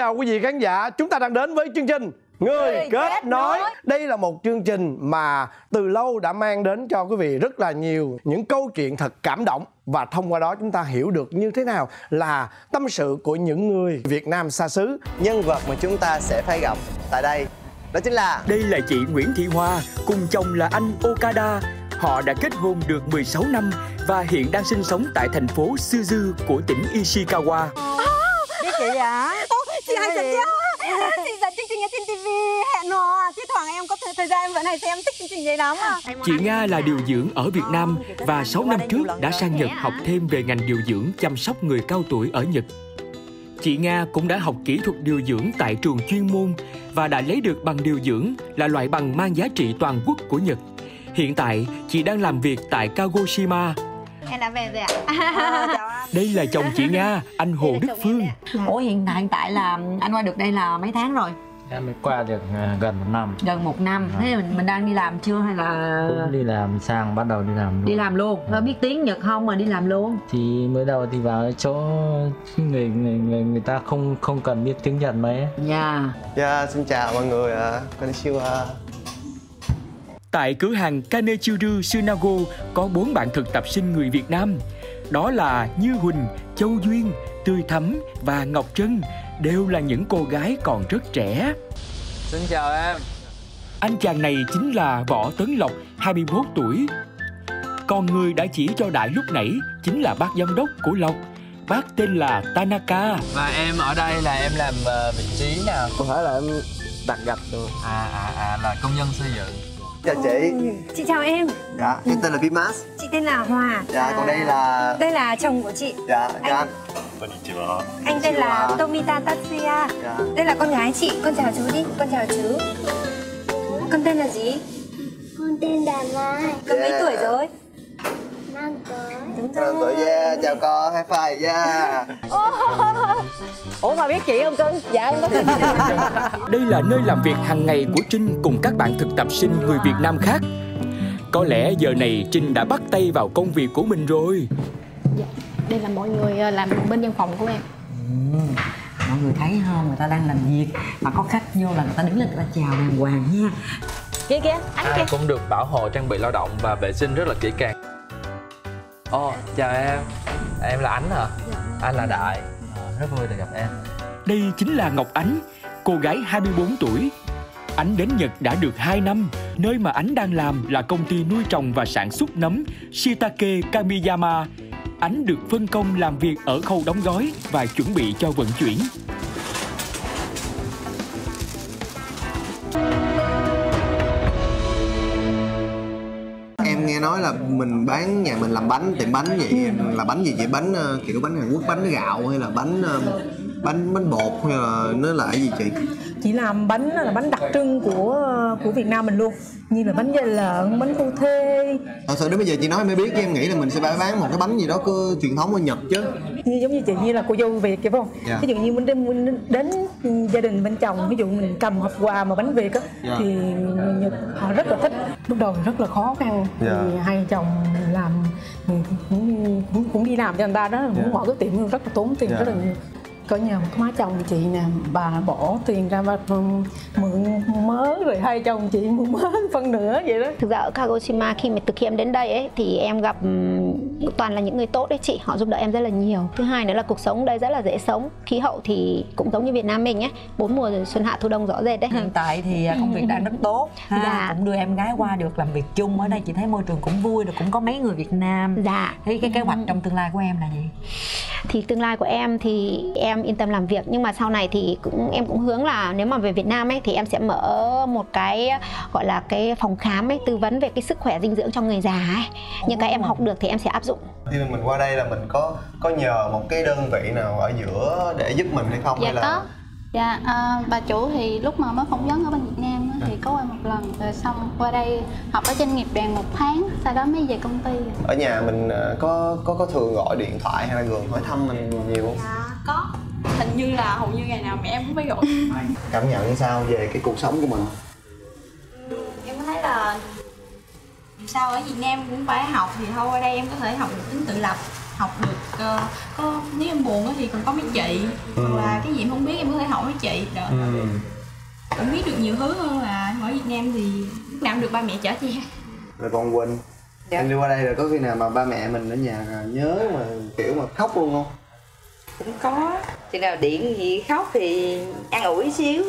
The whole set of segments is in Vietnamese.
Chào quý vị khán giả, chúng ta đang đến với chương trình Người kết, kết nối. nối Đây là một chương trình mà từ lâu đã mang đến cho quý vị rất là nhiều những câu chuyện thật cảm động Và thông qua đó chúng ta hiểu được như thế nào là tâm sự của những người Việt Nam xa xứ Nhân vật mà chúng ta sẽ phải gặp tại đây đó chính là Đây là chị Nguyễn Thị Hoa cùng chồng là anh Okada Họ đã kết hôn được 16 năm và hiện đang sinh sống tại thành phố Suzu của tỉnh Ishikawa. Biết chị à? Chị hay giật chéo chị dẫn chương trình trên TV hẹn hò. Thi thoảng em có thời gian em vẫn hay xem thích chương trình đấy lắm à chị Nga là điều dưỡng ở Việt Nam và 6 năm trước đã sang Nhật học thêm về ngành điều dưỡng chăm sóc người cao tuổi ở Nhật. Chị Nga cũng đã học kỹ thuật điều dưỡng tại trường chuyên môn và đã lấy được bằng điều dưỡng là loại bằng mang giá trị toàn quốc của Nhật. Hiện tại, chị đang làm việc tại Kagoshima, Em đã về rồi ạ? À, Đây là chồng chị Nga, anh Hồ Đức Phương. Ủa hiện tại, hiện tại là anh qua được đây là mấy tháng rồi? Em mới qua được à, gần một năm. Gần một năm, à. thế mình, mình đang đi làm chưa hay là... Cũng đi làm sang, bắt đầu đi làm luôn. Đi làm luôn, à. biết tiếng Nhật không mà đi làm luôn? Thì mới đầu thì vào chỗ người người người, người ta không không cần biết tiếng Nhật mấy. Dạ. Yeah. Dạ, yeah, xin chào mọi người ạ. À. Tại cửa hàng Kanechuru Sunago có bốn bạn thực tập sinh người Việt Nam. Đó là Như Huỳnh, Châu Duyên, Tươi Thắm và Ngọc Trân đều là những cô gái còn rất trẻ. Xin chào em. Anh chàng này chính là Võ Tấn Lộc, 21 tuổi. Còn người đã chỉ cho Đại lúc nãy chính là bác giám đốc của Lộc. Bác tên là Tanaka. Và em ở đây là em làm uh, vị trí nào? Có phải là em đặt gạch rồi. À, à, à, là công nhân xây dựng chào chị. Chị chào em. Dạ em tên là Vimas. Chị tên là Hòa. Dạ còn đây là đây là chồng của chị. Dạ anh, anh. anh tên là Tomita Tatsuya. Dạ. đây là con gái chị. Con chào chú đi con chào chú. Con tên là gì? Con tên là Mai. Con yeah. mấy tuổi rồi năm tuổi đúng rồi tuổi yeah chào con hai five yeah ủa mà biết chị không cưng? Dạ em có tin đây là nơi làm việc hàng ngày của trinh cùng các bạn thực tập sinh người việt nam khác. Có lẽ giờ này trinh đã bắt tay vào công việc của mình rồi. Dạ, đây là mọi người ờ, làm bên văn phòng của em. Ừ, mọi người thấy không? Người ta đang làm việc mà có khách vô là người ta đứng lên người ta chào đàng hoàng nha kia kia anh Ai cũng được bảo hộ trang bị lao động và vệ sinh rất là kỹ càng ồ oh, chào em. Em là ánh hả? Dạ. anh là đại. Rất vui được gặp em. Đây chính là Ngọc Ánh, cô gái 24 tuổi. Ánh đến Nhật đã được 2 năm. Nơi mà Ánh đang làm là công ty nuôi trồng và sản xuất nấm Shitake Kamiyama. Ánh được phân công làm việc ở khâu đóng gói và chuẩn bị cho vận chuyển nói là mình bán nhà mình làm bánh, tiệm bánh vậy là bánh gì? Vậy bánh ờ, kiểu bánh hàn quốc, bánh gạo hay là bánh ờ, bánh bánh bột hay là nó là cái gì chị chỉ làm bánh là bánh đặc trưng của của Việt Nam mình luôn như là bánh dày lợn bánh phu thê thật sự đến bây giờ chị nói mới biết em nghĩ là mình sẽ bán một cái bánh gì đó cứ truyền thống ở nhật chứ như giống như chị như là cô dâu việt vậy không yeah. Dạ. ví dụ như mình đến, mình đến gia đình bên chồng ví dụ mình cầm hộp quà mà bánh việt á yeah. Dạ. thì nhật họ rất là thích lúc đầu rất là khó khăn yeah. thì dạ. hai chồng làm cũng, cũng, cũng đi làm cho người ta đó yeah. mở cái tiệm rất là tốn tiền yeah. rất là nhiều có nhờ một má chồng chị nè bà bỏ tiền ra và mượn mớ rồi hai chồng chị mượn mớ phân nửa vậy đó. Thực ra ở Kagoshima khi mà từ khi em đến đây ấy thì em gặp toàn là những người tốt đấy chị họ giúp đỡ em rất là nhiều. Thứ hai nữa là cuộc sống đây rất là dễ sống khí hậu thì cũng giống như Việt Nam mình ấy bốn mùa xuân hạ thu đông rõ rệt đấy. Hiện tại thì à, công việc đang rất tốt ha. Dạ. cũng đưa em gái qua được làm việc chung ở đây chị thấy môi trường cũng vui rồi cũng có mấy người Việt Nam. Dạ. Thế cái kế hoạch trong tương lai của em là gì? Thì tương lai của em thì em yên tâm làm việc. Nhưng mà sau này thì cũng em cũng hướng là nếu mà về Việt Nam ấy thì em sẽ mở một cái gọi là cái phòng khám ấy tư vấn về cái sức khỏe dinh dưỡng cho người già ấy. Những cái em học được thì em sẽ áp dụng. Khi mình qua đây là mình có có nhờ một cái đơn vị nào ở giữa để giúp mình hay không dạ hay là có. Dạ, à, bà chủ thì lúc mà mới phỏng vấn ở bên Việt Nam thì có qua một lần rồi xong qua đây học ở doanh nghiệp đoàn một tháng sau đó mới về công ty. Ở nhà mình à, có có có thường gọi điện thoại hay là gường hỏi thăm mình nhiều không? Dạ, có hình như là hầu như ngày nào mẹ em cũng phải gọi. Cảm nhận sao về cái cuộc sống của mình? Em thấy là sao ở Việt Nam cũng phải học thì thôi ở đây em có thể học được tính tự lập học được ờ, có nếu em buồn á thì còn có mấy chị. Hoặc là cái gì em không biết em có thể hỏi mấy chị. Đó ừ. cũng biết được nhiều thứ hơn là ở Việt Nam thì lúc nào cũng được ba mẹ chở che rồi còn quỳnh Dạ. em đi qua đây rồi có khi nào mà ba mẹ mình ở nhà nhớ mà kiểu mà khóc luôn không cũng có khi nào điện gì khóc thì ăn ủi xíu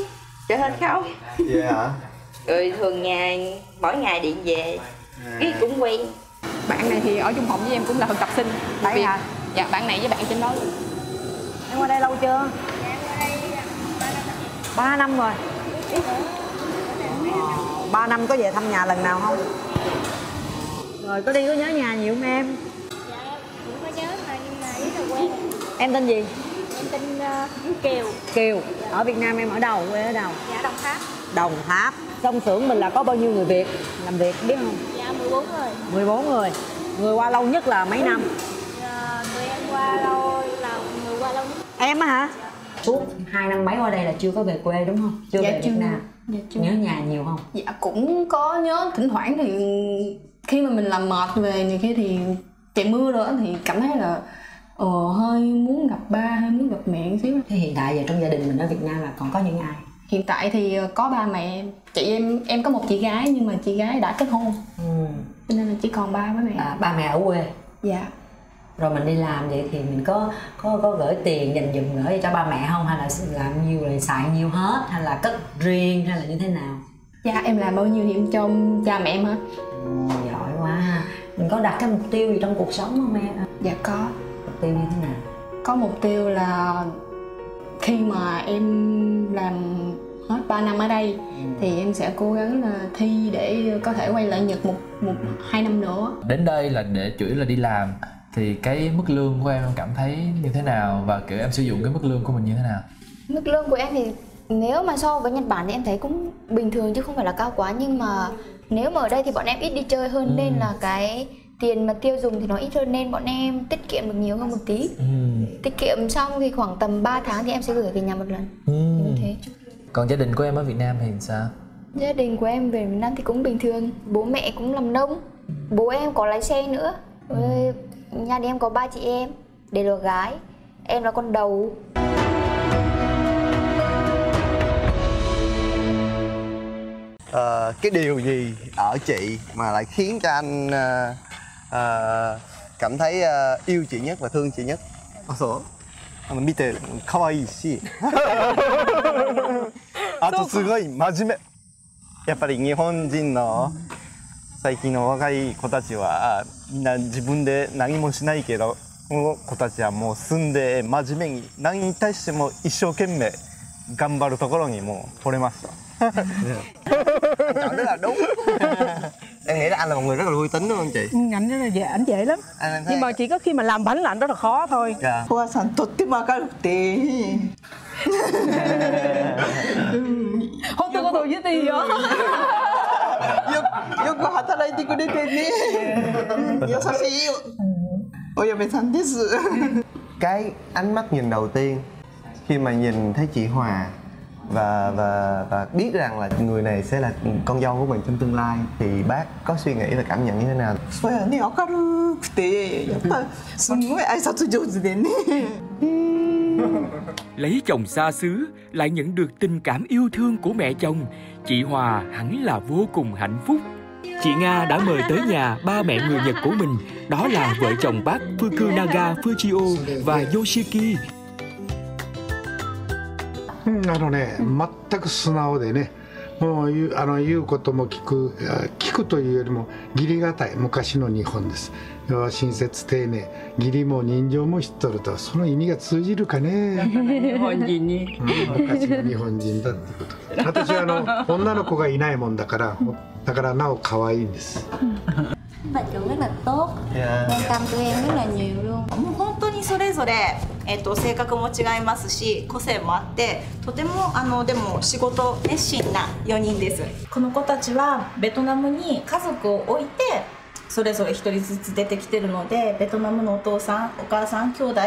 cho hết khóc vậy hả rồi thường ngày mỗi ngày điện về À. cái cũng quen bạn này thì ở chung phòng với em cũng là thực tập sinh Đấy Vì- hả? dạ bạn này với bạn trên đó luôn Em qua đây lâu chưa? Ba năm rồi. Ba năm có về thăm nhà lần nào không? Rồi có đi có nhớ nhà nhiều không em? cũng có nhớ mà nhưng mà rất là quen Em tên gì? em tên uh, Kiều Kiều. Ở Việt Nam em ở đâu? Quê ở đâu? dạ Đồng Tháp Đồng Tháp. Trong xưởng mình là có bao nhiêu người Việt làm việc biết không? dạ 14 người 14 người. Người qua lâu nhất là mấy năm? Ờ, tụi em qua lâu là người qua lâu nhất Em á hả? Suốt 2 năm mấy qua đây là chưa có về quê đúng không? Chưa Dạ về chưa. Việt Nam. dạ chưa Nhớ nhà nhiều không? dạ cũng có nhớ thỉnh thoảng thì khi mà mình làm mệt về này kia thì trời mưa đó thì cảm thấy là ờ, hơi muốn gặp ba hơi muốn gặp mẹ xíu Thế hiện tại giờ trong gia đình mình ở Việt Nam là còn có những ai? hiện tại thì ờ, có ba mẹ chị em em có một chị gái nhưng mà chị gái đã kết hôn Ừ. cho nên là chỉ còn ba với mẹ À, ba mẹ ở quê. dạ Rồi mình đi làm vậy thì mình có có có gửi tiền dành dụm gửi cho ba mẹ không hay là làm nhiều rồi xài nhiều hết hay là cất riêng hay là như thế nào? dạ em làm bao nhiêu thì em cho cha mẹ em hết Ừ, giỏi quá. Mình có đặt cái mục tiêu gì trong cuộc sống không em? dạ có tiêu như thế nào? có mục tiêu là khi mà em làm hết 3 năm ở đây thì em sẽ cố gắng là thi để có thể quay lại Nhật một một hai năm nữa. Đến đây là để chủ yếu là đi làm. Thì cái mức lương của em em cảm thấy như thế nào? Và kiểu em sử dụng cái mức lương của mình như thế nào? Mức lương của em thì nếu mà so với Nhật Bản thì em thấy cũng bình thường chứ không phải là cao quá. Nhưng mà nếu mà ở đây thì bọn em ít đi chơi hơn Ừ. nên là cái tiền mà tiêu dùng thì nó ít hơn nên bọn em tiết kiệm được nhiều hơn một tí. ừ. Tiết kiệm xong thì khoảng tầm 3 tháng thì em sẽ gửi về nhà một lần. Ừ. Như thế. còn gia đình của em ở Việt Nam thì sao Gia đình của em về Việt Nam thì cũng bình thường, bố mẹ cũng làm nông. Bố em có lái xe nữa. Với nhà đi em có ba chị em, đều là gái. Em là con đầu. Ờ, cái điều gì ở chị mà lại khiến cho anh ờ, cảm thấy yêu chị nhất và thương chị nhất. あそうあの見て可愛いしあとすごい真面目やっぱり日本人の最近の若い子たちはみんな自分で何もしないけどこの子たちはもう住んで真面目に何に対しても一生懸命頑張るところにもう惚れました chọn rất là đúng em nghĩ là anh là một người rất là vui tính đúng không chị Ừ, ảnh rất là dễ ảnh dễ lắm anh em thấy nhưng mà chỉ có khi mà làm bánh là ảnh rất là khó thôi dạ お母さんとっても明るくて本当のこと言っていいよよよく働いてくれてね優しいよお嫁さんです cái ánh mắt nhìn đầu tiên khi mà nhìn thấy chị Hòa và và và biết rằng là người này sẽ là con dâu của mình trong tương lai thì bác có suy nghĩ và cảm nhận như thế nào そうやね明るくてやっぱすんごい挨拶上手でね Lấy chồng xa xứ lại nhận được tình cảm yêu thương của mẹ chồng, chị Hòa hẳn là vô cùng hạnh phúc. Chị Nga đã mời tới nhà ba mẹ người Nhật của mình, đó là vợ chồng bác Fukunaga Fujio và Yoshiki. うんあのね全く素直でねもう言うあの言うことも聞くあ聞くというよりも義理がたい昔の日本です。親切丁寧義理も人情も知っとるとその意味が通じるかね。日本人に。うん昔の日本人だってこと。私はあの女の子がいないもんだからだからなお可愛いんです Bà chủ rất là tốt, quan tâm tụi em rất là nhiều luôn. もう本当にそれぞれ、えっと性格も違いますし個性もあってとてもあのでも仕事熱心な4人です。この子たちはベトナムに家族を置いてそれぞれ1人ずつ出てきてるのでベトナムのお父さんお母さん兄弟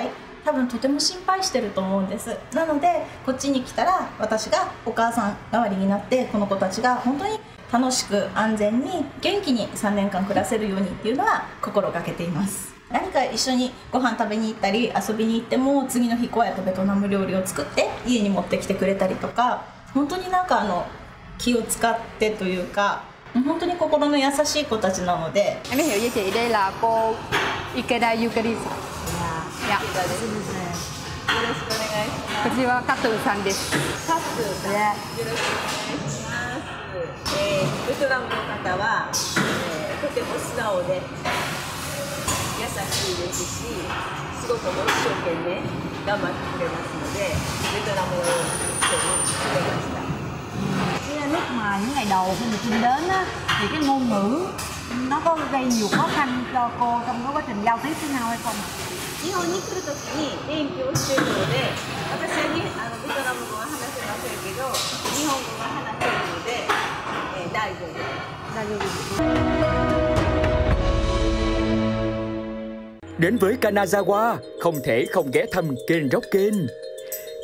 多分とても心配してると思うんです。なのでこっちに来たら私がお母さん代わりになってこの子たちが本当に楽しく安全に元気に3年間暮らせるようにっていうのは心がけています何か一緒にご飯食べに行ったり遊びに行っても次の日こうやってベトナム料理を作って家に持ってきてくれたりとか本当になんかあの気を使ってというか本当に心の優しい子たちなので Em thiệu với chị đây là cô Ikeda Yukari. Dạ. Konnichiwa, Katsu さんです。カッツーさん、よろしくお願いします。えー、ベトナムの方は、えー、とても素直で優しいですし、仕事も一生懸命頑張ってくれますので、ベトナムの人に決めました。Lúc mà những ngày đầu khi mà Trinh đến á, thì cái ngôn ngữ nó có gây nhiều khó khăn cho cô trong cái quá trình giao tiếp với nhau hay không? 日本に来るときに勉強しているので、私はにあのベトナム語は話せませんけど、日本語が話 Đến với Kanazawa, không thể không ghé thăm kênh Rock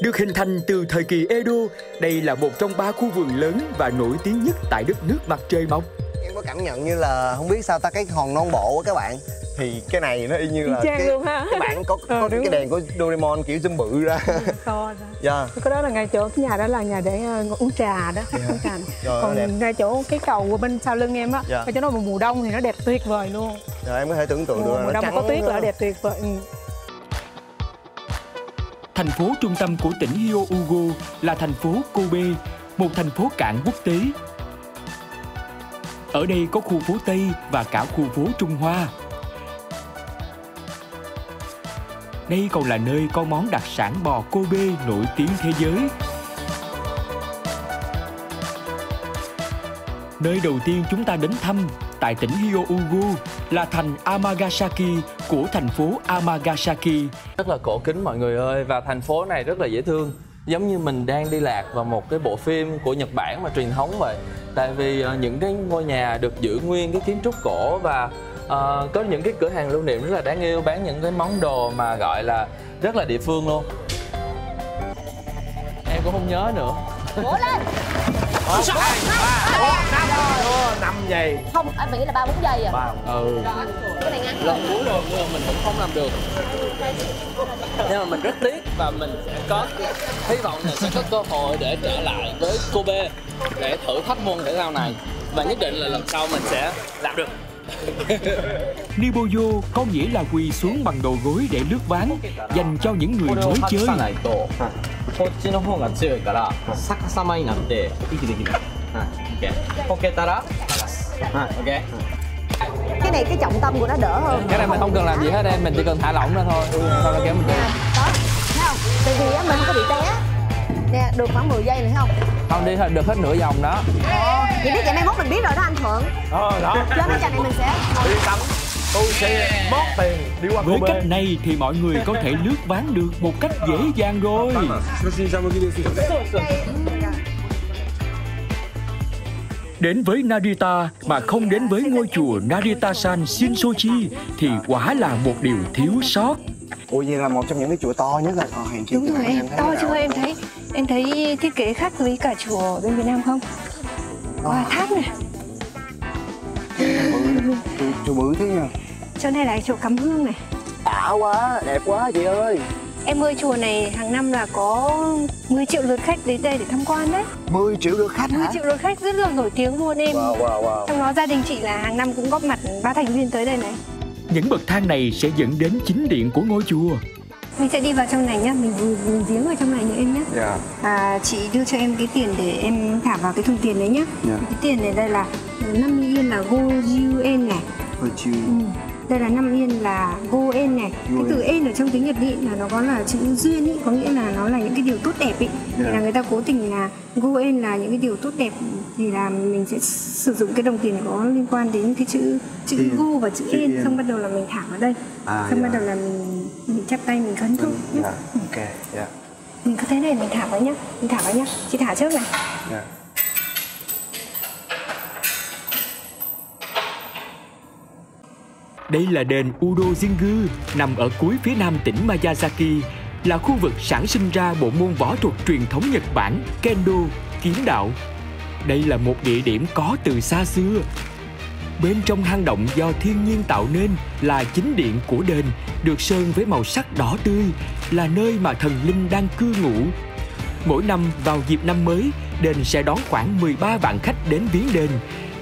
Được hình thành từ thời kỳ Edo, đây là một trong ba khu vườn lớn và nổi tiếng nhất tại đất nước mặt trời mọc. Em có cảm nhận như là không biết sao ta cái hòn non bộ á các bạn thì cái này nó y như là cái, luôn ha. các bạn có có Ờ, cái đèn của Doraemon kiểu zoom bự ra to dạ cái đó là ngay chỗ cái nhà đó là nhà để ờ, uống trà đó uống trà Trời ơi, đẹp. còn ngay chỗ cái cầu bên sau lưng em á Dạ. ở chỗ đó mùa đông thì nó đẹp tuyệt vời luôn rồi em có thể tưởng tượng được mùa, là mùa đông có tuyết là đẹp tuyệt vời ừ. Thành phố trung tâm của tỉnh Hyōugo là thành phố Kobe, một thành phố cảng quốc tế. Ở đây có khu phố Tây và cả khu phố Trung Hoa. Đây còn là nơi có món đặc sản bò Kobe nổi tiếng thế giới. Nơi đầu tiên chúng ta đến thăm tại tỉnh Hyōugo là thành Amagasaki của thành phố Amagasaki. rất là cổ kính mọi người ơi, và thành phố này rất là dễ thương giống như mình đang đi lạc vào một cái bộ phim của Nhật Bản mà truyền thống vậy tại vì ờ, những cái ngôi nhà được giữ nguyên cái kiến trúc cổ và ờ, có những cái cửa hàng lưu niệm rất là đáng yêu bán những cái món đồ mà gọi là rất là địa phương luôn. Em cũng không nhớ nữa. Cố lên. Một, hai, ba, bốn, năm năm giây. Không, anh nghĩ là ba bốn giây à. Ba. Ừ. Cái này ngắn lần cuối rồi nhưng mà mình vẫn không làm được. Nhưng mà mình rất tiếc và mình sẽ có hy vọng là sẽ có cơ hội để trở lại với Kobe để thử thách môn thể thao này. Và nhất định là lần sau mình sẽ làm được Niboyo có nghĩa là quỳ xuống bằng đầu gối để lướt ván dành cho những người mới chơi. Cái này cái trọng tâm của nó đỡ hơn. Cái này mình không cần làm gì hết em, mình chỉ cần thả lỏng ra thôi. Sau đó kéo mình. Đó. Thấy không? Tại vì mình không có bị té. Nè, được khoảng 10 giây nữa thấy không? không đi được hết nửa vòng đó. Ồ, vậy biết vậy mai mốt mình biết rồi đó anh Thuận. Ờ đó. Chơi mấy trò này mình sẽ Đi tắm. Tôi sẽ mót tiền đi qua Với cách này thì mọi người có thể lướt ván được một cách dễ dàng rồi. Đến với Narita mà không đến với ngôi chùa Narita-san Shinsochi thì quả là một điều thiếu sót. ủa vậy là một trong những cái chùa to nhất rồi. Ờ, hèn chi Đúng rồi em, to là- chưa em thấy Em thấy thiết kế khác với cả chùa ở bên Việt Nam không? Wow, tháp này. Chùa, chùa bự thế nha Chỗ này là chỗ cắm hương này. Đã quá đẹp quá chị ơi. Em ơi chùa này hàng năm là có 10 triệu lượt khách đến đây để tham quan đấy. 10 triệu lượt khách 10 hả? triệu lượt khách rất là nổi tiếng luôn em. Wow wow wow. Trong đó gia đình chị là hàng năm cũng góp mặt ba thành viên tới đây này. Những bậc thang này sẽ dẫn đến chính điện của ngôi chùa. Mình sẽ đi vào trong này nhá, mình, mình giếng vào trong này nhá em nhé dạ. À, Chị đưa cho em cái tiền để em thả vào cái thùng tiền đấy nhá. Dạ. Cái tiền này đây là 50 yên là Goyuen này. Hồi chiều Ừ. Đây là 5 yên là Goen này Cái từ en ở trong tiếng Nhật ý là nó có là chữ duyên ý Có nghĩa là nó là những cái điều tốt đẹp ý Thì Dạ. là người ta cố tình là Goen là những cái điều tốt đẹp Thì là mình sẽ sử dụng cái đồng tiền có liên quan đến cái chữ chữ Yên. Go và chữ Chữ en Yên. Xong bắt đầu là mình thả vào đây À, Xong dạ. bắt đầu là mình, mình chắp tay mình khấn thôi nhé. dạ ok dạ Mình cứ thế này mình thả vào nhá Mình thả vào nhá Chị thả trước này dạ Đây là đền Udo Jingu nằm ở cuối phía nam tỉnh Miyazaki, là khu vực sản sinh ra bộ môn võ thuật truyền thống Nhật Bản Kendo, kiếm đạo. Đây là một địa điểm có từ xa xưa Bên trong hang động do thiên nhiên tạo nên là chính điện của đền được sơn với màu sắc đỏ tươi, là nơi mà thần linh đang cư ngụ. Mỗi năm vào dịp năm mới, đền sẽ đón khoảng 13 vạn khách đến viếng đền.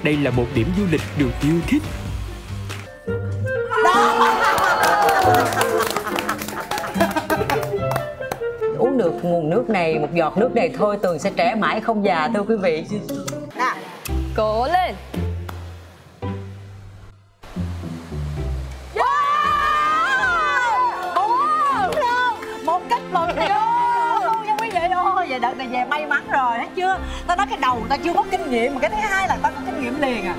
Đây là một điểm du lịch được yêu thích uống được nguồn nước này một giọt nước này thôi tường sẽ trẻ mãi không già thưa quý vị. Cố lên. Một cách một vô. Nha quý vị ơi vậy đợt này về may mắn rồi thấy chưa? Tao nói cái đầu tao chưa có kinh nghiệm mà cái thứ hai là tao có kinh nghiệm liền à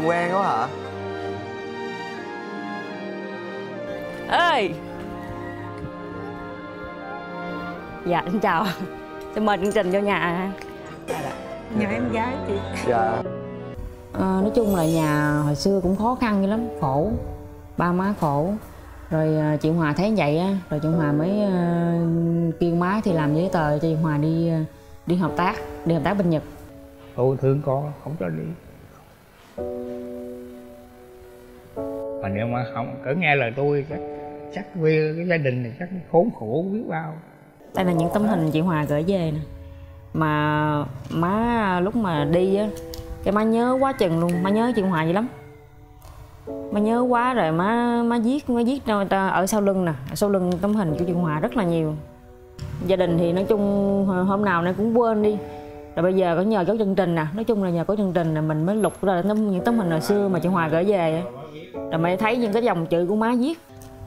đường quen quá hả? Ơi dạ xin chào. Xin mời chương trình vô nhà. Nhà em gái chị. Dạ. Ờ, nói chung là nhà hồi xưa cũng khó khăn dữ lắm. Khổ. Ba má khổ. Rồi ờ, chị Hòa thấy vậy á rồi chị Hòa mới ờ, kêu má thì làm giấy tờ cho chị Hòa đi đi hợp tác đi hợp tác bên Nhật. Tôi thương con không cho đi mà nếu mà không, cứ nghe lời tôi chắc chắc quê, cái gia đình này chắc khốn khổ biết bao. Đây là những tấm hình chị Hòa gửi về nè. Mà má, lúc mà đi á, cái má nhớ quá chừng luôn, má nhớ chị Hòa vậy lắm. Má nhớ quá rồi má má viết má viết đâu ta ở sau lưng nè, ở sau lưng tấm hình của chị Hòa rất là nhiều. Gia đình thì nói chung hôm nào nay cũng quên đi. Rồi bây giờ có nhờ có chương trình nè, nói chung là nhờ có chương trình là mình mới lục ra những tấm hình hồi xưa mà chị Hòa gửi về á rồi mẹ thấy những cái dòng chữ của má viết.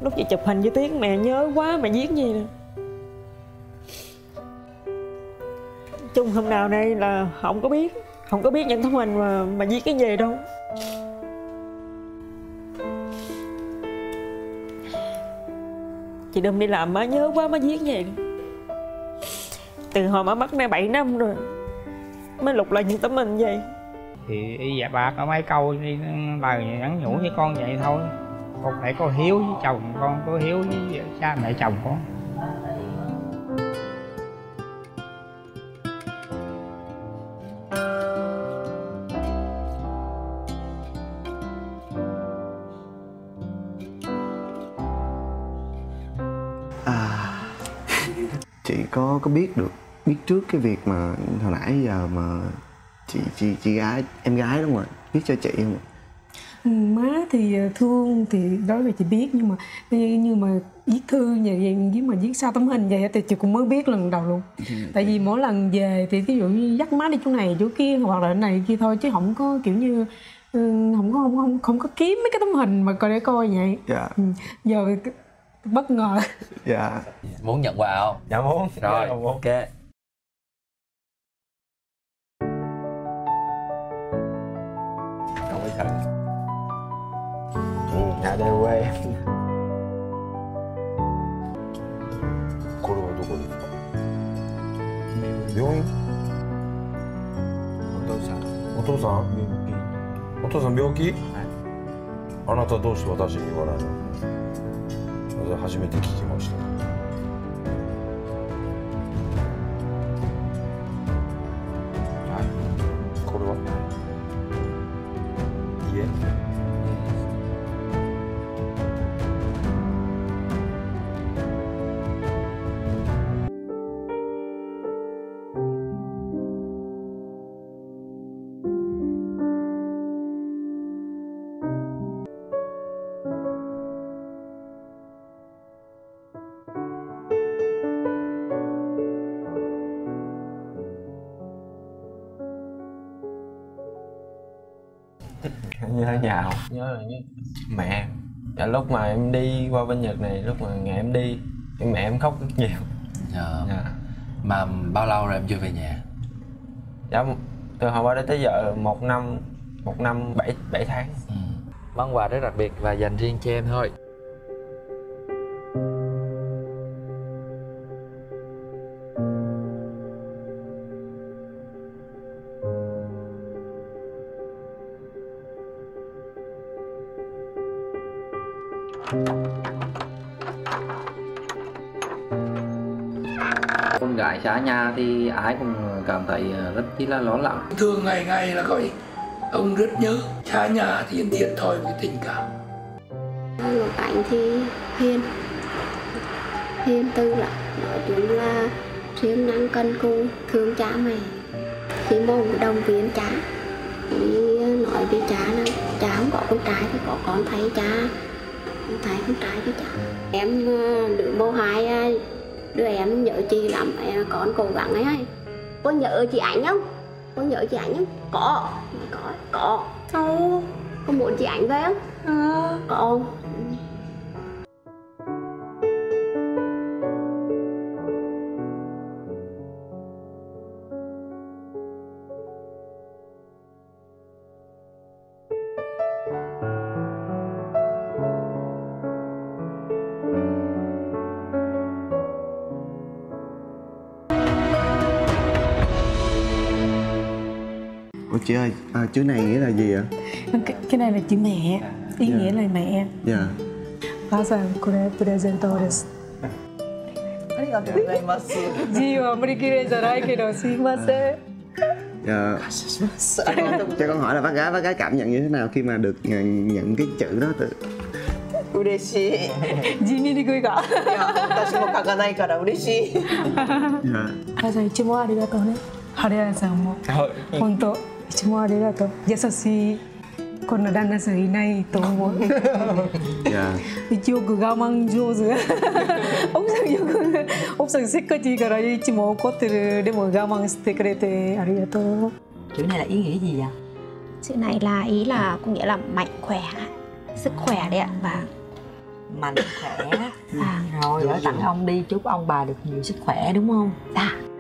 Lúc chị chụp hình với tiếng mẹ nhớ quá, mẹ viết gì nè? Chung hôm nào đây là không có biết, không có biết những tấm hình mà mà viết cái gì đâu. Chị đâm đi làm, má nhớ quá, má viết vậy từ hồi má mất nay 7 năm rồi mới lục lại những tấm hình vậy thì y dạ bà có mấy câu đi lời nhắn nhủ với con vậy thôi. Con phải có hiếu với chồng con, có hiếu với cha mẹ chồng con. À. Chị có có biết được, biết trước cái việc mà hồi nãy giờ mà chị chị chị gái em gái đúng không ạ? Biết cho chị không ạ? Ừ, má thì thương thì đó là chị biết nhưng mà nhưng mà viết thư như vậy với mà viết sao tấm hình vậy thì chị cũng mới biết lần đầu luôn. Tại vì mỗi lần về thì ví dụ như dắt má đi chỗ này chỗ kia hoặc là này kia thôi chứ không có kiểu như ừ, không có không không không có kiếm mấy cái tấm hình mà coi để coi vậy. Dạ. Ừ, giờ bất ngờ. Dạ. Muốn nhận quà không? Dạ muốn. Rồi Dạ, ok quê em これはどこですか？病院？お父さん。お父さん？お父さん病気？あなたどうして私に言わないの？私初めて聞きました không? Nhớ là nhớ. Mẹ. Dạ, lúc mà em đi qua bên Nhật này lúc mà ngày em đi thì mẹ em khóc rất nhiều. Dạ. dạ. mà bao lâu rồi em chưa về nhà? Dạ từ hồi qua đây tới giờ một năm một năm bảy bảy tháng. Món quà rất đặc biệt và dành riêng cho em thôi nhà thì ai cũng cảm thấy rất chi là lo lắng. Thường ngày ngày là coi ông rất nhớ xa nhà thì thiệt thòi với tình cảm. Ngọc Ánh thì hiền hiền tư lắm nói chung là siêng năng cân cù thương cha mẹ. Khi mong đồng viên cha đi nói với cha là cha không có con trai thì có con thấy cha con thấy con trai với cha. Em đứa bố hai đứa em nhớ chị lắm em con cố gắng ấy con nhớ chị ảnh không? Con nhớ chị ảnh không? Có. Có có. Sao con muốn chị ảnh về không? À. có chị ơi, à, chữ này nghĩa là gì ạ? cái, cái này là chữ mẹ ý nghĩa là mẹ Dạ お母さんこれプレゼントですありがとうございます。字はあんまり綺麗じゃないけどすいません Dạ cho con, cho con hỏi là bác gái bác gái cảm nhận như thế nào khi mà được nhận, nhận cái chữ đó từ 嬉しい。字見にくいかいや、私も書かないから嬉しい。 dạ. 母さんいつもありがとうね晴れさんも本当 chúng moi đấy là tôi giờ dạ, sao si? Còn ở đang là sợi này tôi muốn. Dạ. Thì chưa cứ gao mang chưa rồi. Ông sang chưa cứ ông sang xích cái gì cả rồi. Chỉ mua có từ để mua gao mang stick cái thế à rồi tôi chữ này là ý nghĩa gì vậy? Chữ này là ý là có nghĩa là mạnh khỏe sức khỏe đấy ạ. Và mạnh khỏe. À. rồi dạ, tặng ông đi chúc ông bà được nhiều sức khỏe đúng không? Dạ. à.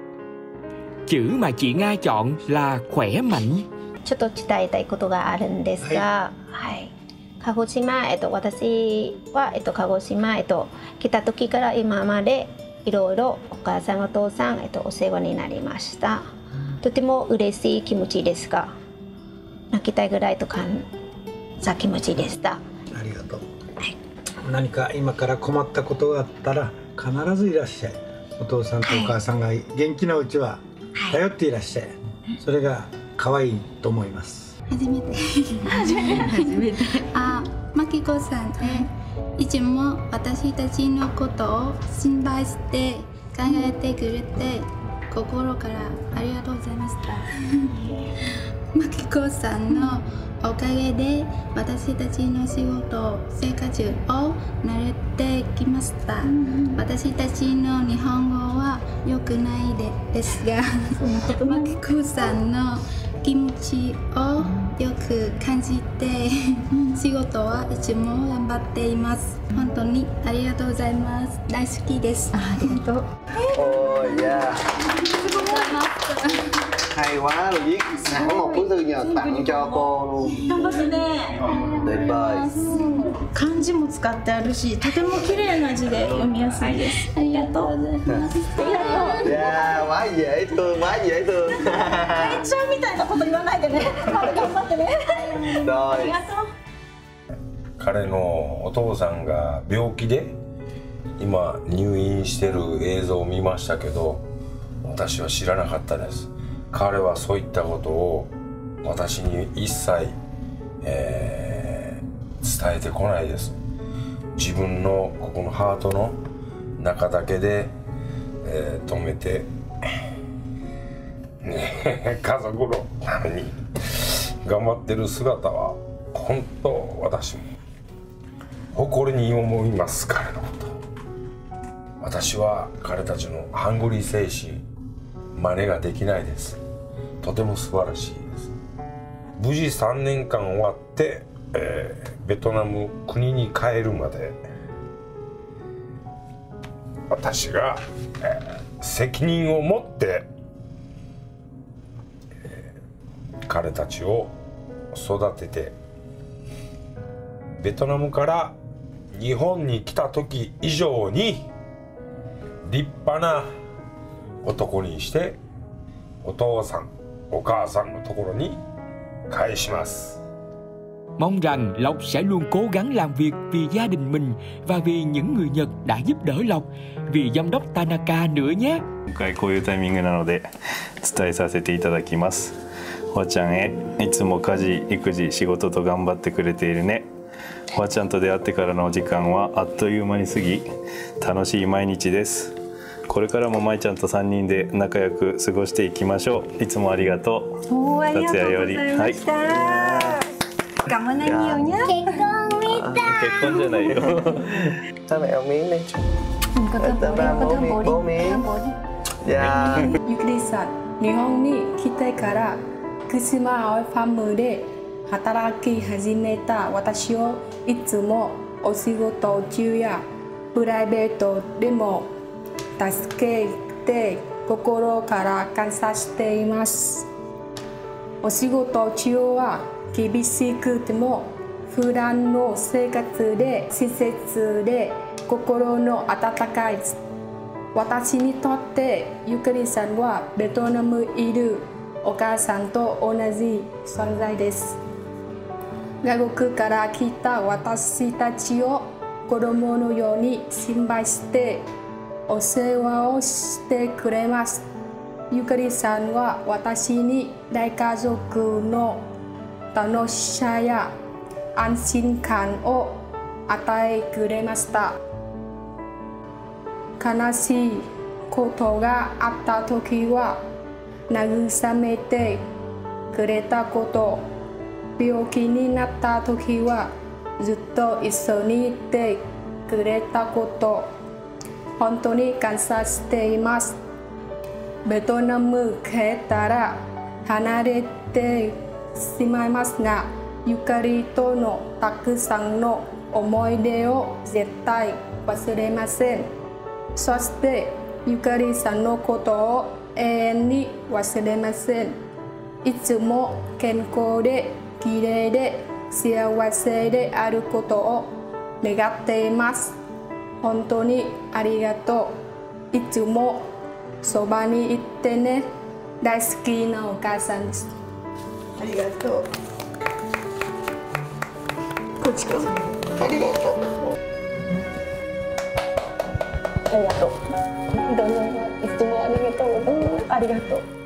Chữ mà chị Nga chọn là khỏe mạnh. ちょっと伝えたいことがあるんですが、はい、鹿児島、えっと、私は、えっと、鹿児島、えっと、来た時から今までいろいろお母さんお父さん、えっと、お世話になりました。とても嬉しい気持ちですが泣きたいぐらいと感じた気持ちでした。ありがとう、何か今から困ったことがあったら必ずいらっしゃい。お父さんとお母さんが元気なうちは頼っていらっしゃい、それが可愛いと思います。初めて。初めて。あマキコさんねいつも私たちのことを心配して考えてくれて心からありがとうございましたマキコさんのおかげで私たちの仕事生活を慣れてきました、私たちの日本語は良くないでですが。マキコさんの気持ちをよく感じて仕事はいつも頑張っています。本当にありがとうございます。大好きです。ありがとう。Yeah Hay quá viết sẵn một bức thư nhờ tặng cho cô luôn 頑張ってね。Tuyệt vời 漢字も使ってあるしとても綺麗な字で読みやすいです。ありがとう。ありがとう quá dễ thương, quá dễ thương 会長みたいなこと。言わないでねまだ頑張ってねありがと。う彼のお父さんが病気で今入院してる映像を見ましたけど私は知らなかったです彼はそういったことを私に一切、えー伝えてこないです。自分のここのハートの中だけで、えー止めて、ね、家族のために頑張ってる姿は本当私も誇りに思います彼のこと。私は彼たちのハングリー精神真似ができないです。とても素晴らしいです。無事3年間終わって、えーベトナム国に帰るまで私が、えー責任を持って、えー彼たちを育ててベトナムから日本に来た時以上に立派な男にしてお父さんお母さんのところに返します。Mong rằng Lộc sẽ luôn cố gắng làm việc vì gia đình mình và vì những người Nhật đã giúp đỡ Lộc, vì giám đốc Tanaka nữa nhé. 今回こういうタイミングなので伝えさせていただきます。おばちゃんへいつも家事育児仕事と頑張ってくれているね。おばちゃんと出会ってからの時間はあっという間に過ぎ楽しい毎日ですこれからもまいちゃんと3人で仲良く過ごしていきましょういつもありがとうおーありはいした。Cảm ơn anh nhiều nhé. kết 婚じゃないよ Sao mẹ ông miếng đi Con thơm bố đi, ba con thơm bố đi. bố miếng. Thơm bố đi. Dạ ゆくりさん、日本に来てから福島葵ファームで働き始めた私をいつもお仕事中やプライベートでも助けて心から感謝しています。お仕事中は厳しくても普段の生活で施設で心の温かい私にとってゆかりさんはベトナムいるお母さんと同じ存在です。外国から来た私たちを子供のように心配してお世話をしてくれます。ゆかりさんは私に大家族の楽しさや安心感を与えくれました。悲しいことがあった時は慰めてくれたこと。病気になった時はずっと一緒にいてくれたこと。本当に感謝しています。ベトナム帰ったら離れてしまいますがゆかりとのたくさんの思い出を絶対忘れません。そしてゆかりさんのことを永遠に忘れません。いつも健康できれいで幸せであることを願っています。本当にありがとう。いつもそばにいてね。大好きなお母さんです。ありがとう。こっちこそありがとう。ありがとう。どうもいつもありがとう。ありがとう